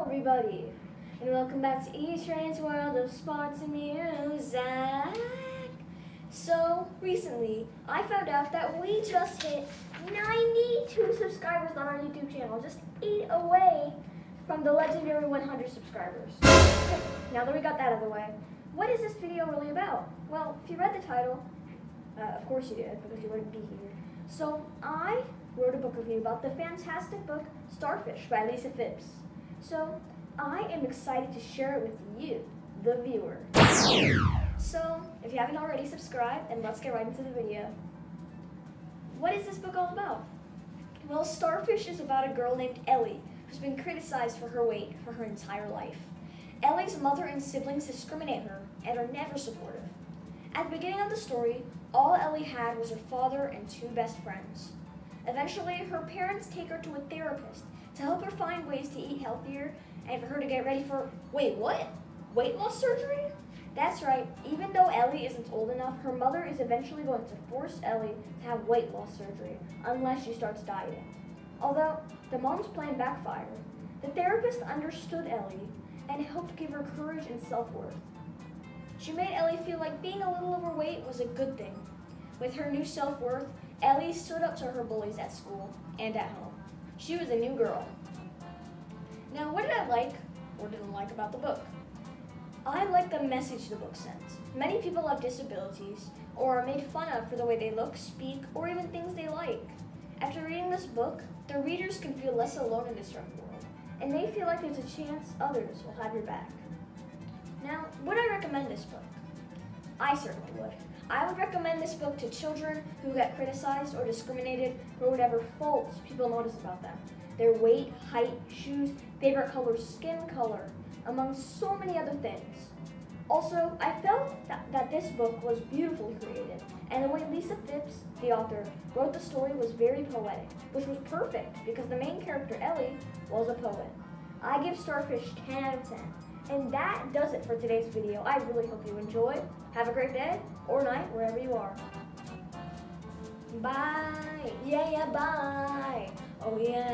everybody, and welcome back to E-Train's World of Sports and Music. So, recently, I found out that we just hit 92 subscribers on our YouTube channel, just 8 away from the legendary 100 subscribers. Now that we got that out of the way, what is this video really about? Well, if you read the title, uh, of course you did, because you wouldn't be here. So, I wrote a book review about the fantastic book Starfish by Lisa Fipps. So, I am excited to share it with you, the viewer. So, if you haven't already subscribed, and let's get right into the video. What is this book all about? Well, Starfish is about a girl named Ellie who's been criticized for her weight for her entire life. Ellie's mother and siblings discriminate her and are never supportive. At the beginning of the story, all Ellie had was her father and two best friends. Eventually, her parents take her to a therapist to help her find ways to eat healthier and for her to get ready for wait, what? Weight loss surgery? That's right, even though Ellie isn't old enough, her mother is eventually going to force Ellie to have weight loss surgery unless she starts dieting. Although the mom's plan backfired, the therapist understood Ellie and helped give her courage and self worth. She made Ellie feel like being a little overweight was a good thing. With her new self worth, Ellie stood up to her bullies at school and at home. She was a new girl. Now, what did I like or didn't like about the book? I like the message the book sends. Many people have disabilities or are made fun of for the way they look, speak, or even things they like. After reading this book, the readers can feel less alone in this rough world, and they feel like there's a chance others will have your back. Now, would I recommend this book? I certainly would. I would recommend this book to children who get criticized or discriminated for whatever faults people notice about them. Their weight, height, shoes, favorite color, skin color, among so many other things. Also, I felt that, that this book was beautifully created, and the way Lisa Fipps, the author, wrote the story was very poetic, which was perfect because the main character, Ellie, was a poet. I give Starfish 10 out of 10. And that does it for today's video. I really hope you enjoyed. Have a great day or night, wherever you are. Bye. Yeah, yeah, bye. Oh, yeah.